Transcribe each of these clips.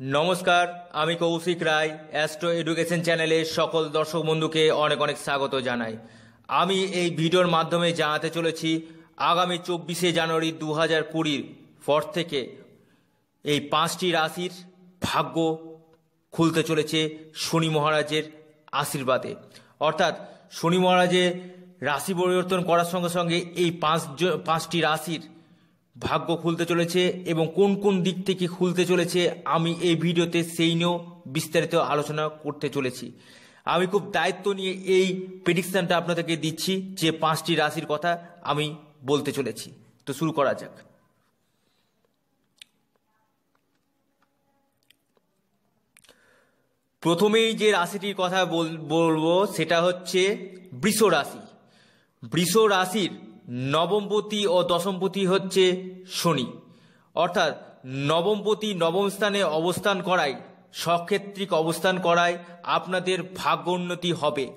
নমস্কার, আমি কৌশিক রায় astro education চ্যানেলে সকল দর্শক বন্ধুকে অনেক অনেক স্বাগত জানাই। আমি এই ভিডিওর মাধ্যমে জানাতে চলেছি, আগামী চব্বিশে জানুয়ারি দু হাজার কুড়ির পর থেকে এই পাঁচটি রাশির ভাগ্য খুলতে চলেছে শনি মহারাজের আশীর্বাদে। অর্থাৎ শনি মহারাজের রাশি পরিবর্তন করার সঙ্গে সঙ্গে এই পাঁচ পাঁচটি রাশির ভাগ্য খুলতে চলেছে এবং কোন কোন দিক থেকে খুলতে চলেছে আমি এই ভিডিওতে সেই নিয়েও বিস্তারিত আলোচনা করতে চলেছি। আমি খুব দায়িত্ব নিয়ে এই প্রেডিকশনটা আপনাদেরকে দিচ্ছি যে পাঁচটি রাশির কথা আমি বলতে চলেছি। তো শুরু করা যাক। প্রথমেই যে রাশিটির কথা বলব সেটা হচ্ছে বৃষ রাশি বৃষ রাশির নবমপতি ও দশমপতি হচ্ছে শনি। অর্থাৎ নবমপতি নবম স্থানে অবস্থান করায়, সক্ষেত্রিক অবস্থান করায় আপনাদের ভাগ্যোন্নতি হবে।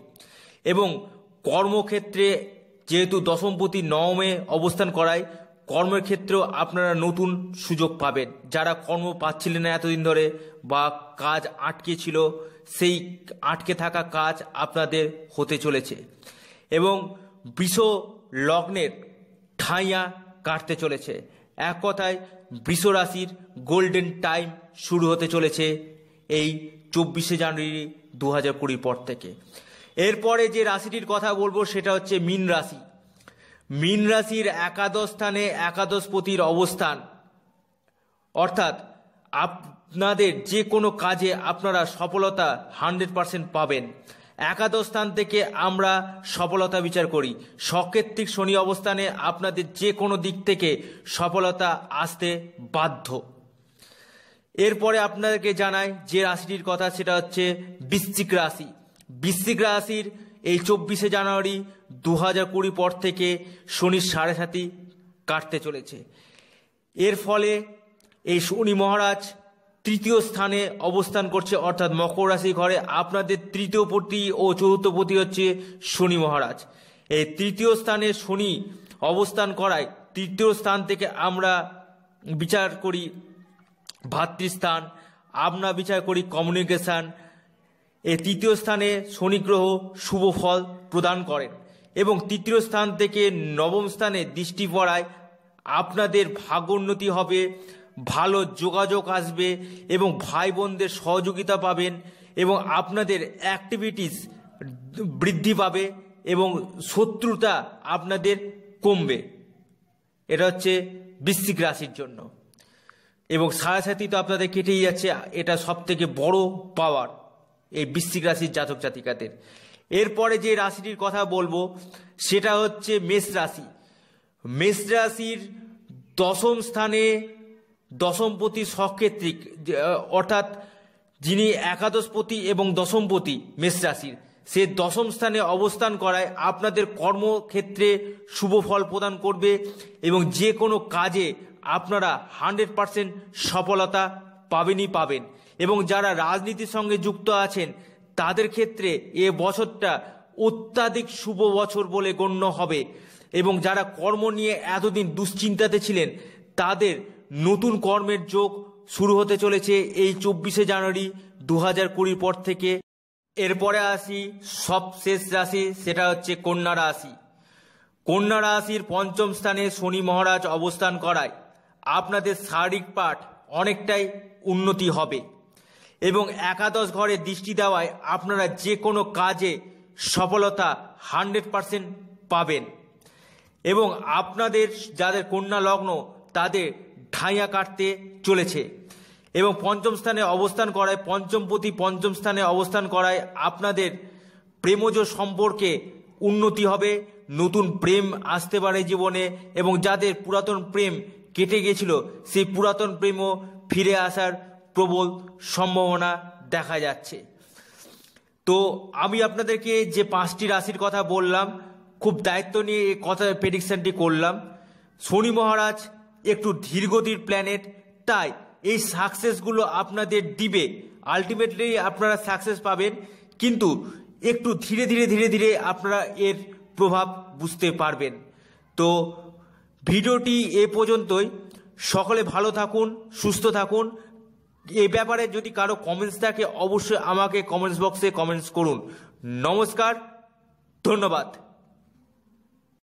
এবং কর্মক্ষেত্রে যেহেতু দশমপতি নবমে অবস্থান করায় কর্মের ক্ষেত্রেও আপনারা নতুন সুযোগ পাবেন। যারা কর্ম পাচ্ছিলেন না এতদিন ধরে বা কাজ আটকে ছিল, সেই আটকে থাকা কাজ আপনাদের হতে চলেছে। এবং বৃষ লগ্নের ঠাইয়া কাটতে চলেছে। এক কথায় বৃষ রাশির গোল্ডেন টাইম শুরু হতে চলেছে এই চব্বিশে জানুয়ারি দু হাজার কুড়ির পর থেকে। এরপরে যে রাশিটির কথা বলব, সেটা হচ্ছে মীন রাশি। মীন রাশির একাদশ স্থানে একাদশপতির অবস্থান। অর্থাৎ, আপনাদের যে কোনো কাজে আপনারা সফলতা হান্ড্রেড পারসেন্ট পাবেন। একাদশ স্থান থেকে আমরা সফলতা বিচার করি। সকেত্রিক শনি অবস্থানে আপনাদের যে কোনো দিক থেকে সফলতা আসতে বাধ্য। এরপরে আপনাদেরকে জানাই যে রাশিটির কথা, সেটা হচ্ছে বৃশ্চিক রাশি। বৃশ্চিক রাশির এই চব্বিশে জানুয়ারি দু হাজার কুড়ি পর থেকে শনির সাড়ে সাতি কাটতে চলেছে। এর ফলে এই শনি মহারাজ তৃতীয় স্থানে অবস্থান করছে, অর্থাৎ মকর রাশি ঘরে। আপনাদের তৃতীয় পতি ও চতুর্থ পতি হচ্ছে শনি মহারাজ। এই তৃতীয় স্থানে শনি অবস্থান করায়, তৃতীয় স্থান থেকে আমরা বিচার করি ভাতৃস্থান, আমরা বিচার করি কমিউনিকেশন এই তৃতীয় স্থানে শনি গ্রহ শুভ ফল প্রদান করেন এবং তৃতীয় স্থান থেকে নবম স্থানে দৃষ্টি পড়ায়। আপনাদের ভাগ্যোন্নতি হবে ভালো যোগাযোগ আসবে এবং ভাই বোনদের সহযোগিতা পাবেন এবং আপনাদের অ্যাক্টিভিটিস বৃদ্ধি পাবে এবং শত্রুতা আপনাদের কমবে। এটা হচ্ছে বৃশ্চিক রাশির জন্য। এবং সাড়ে তো আপনাদের কেটেই যাচ্ছে, এটা সব থেকে বড় পাওয়ার এই বৃশ্চিক রাশির জাতক জাতিকাদের। এরপরে যে রাশিটির কথা বলব, সেটা হচ্ছে মেষ রাশি। মেষ রাশির দশম স্থানে দশমপতি সক্ষেত্রিক অর্থাৎ যিনি একাদশপতি এবং দশমপতি মেষ রাশির, সে দশম স্থানে অবস্থান করায় আপনাদের কর্মক্ষেত্রে শুভ ফল প্রদান করবে এবং যে কোনো কাজে আপনারা হান্ড্রেড পারসেন্ট সফলতা পাবেনই পাবেন। এবং যারা রাজনীতির সঙ্গে যুক্ত আছেন, তাদের ক্ষেত্রে এ বছরটা অত্যাধিক শুভ বছর বলে গণ্য হবে। এবং যারা কর্ম নিয়ে এতদিন দুশ্চিন্তাতে ছিলেন, তাদের নতুন কর্মের যোগ শুরু হতে চলেছে এই চব্বিশে জানুয়ারি দু হাজার কুড়ির পর থেকে। এরপরে আসি সব শেষ রাশি, সেটা হচ্ছে কন্যা রাশি। কন্যা রাশির পঞ্চম স্থানে শনি মহারাজ অবস্থান করায়। আপনাদের শারীরিক পাঠ অনেকটাই উন্নতি হবে এবং একাদশ ঘরে দৃষ্টি দেওয়ায় আপনারা যে কোনো কাজে সফলতা হান্ড্রেড পারসেন্ট পাবেন। এবং আপনাদের, যাদের কন্যা লগ্ন, তাদের ঢাইয়া কাটতে চলেছে। এবং পঞ্চম স্থানে অবস্থান করায় পঞ্চমপতি পঞ্চম স্থানে অবস্থান করায় আপনাদের প্রেমজ সম্পর্কে উন্নতি হবে, নতুন প্রেম আসতে পারে জীবনে, এবং যাদের পুরাতন প্রেম কেটে গেছিল সেই পুরাতন প্রেমও ফিরে আসার প্রবল সম্ভাবনা দেখা যাচ্ছে। তো আমি আপনাদেরকে যে পাঁচটি রাশির কথা বললাম, খুব দায়িত্ব নিয়ে এই কথা প্রেডিকশনটি করলাম। শনি মহারাজ একটু ধীরগতির প্ল্যানেট তাই এই সাকসেসগুলো আপনাদের দিবে। আলটিমেটলি আপনারা সাকসেস পাবেন, কিন্তু একটু ধীরে ধীরে ধীরে ধীরে আপনারা এর প্রভাব বুঝতে পারবেন। তো ভিডিওটি এ পর্যন্তই। সকলে ভালো থাকুন, সুস্থ থাকুন। এ ব্যাপারে যদি কারও কমেন্টস থাকে, অবশ্যই আমাকে কমেন্টস বক্সে কমেন্টস করুন। নমস্কার, ধন্যবাদ।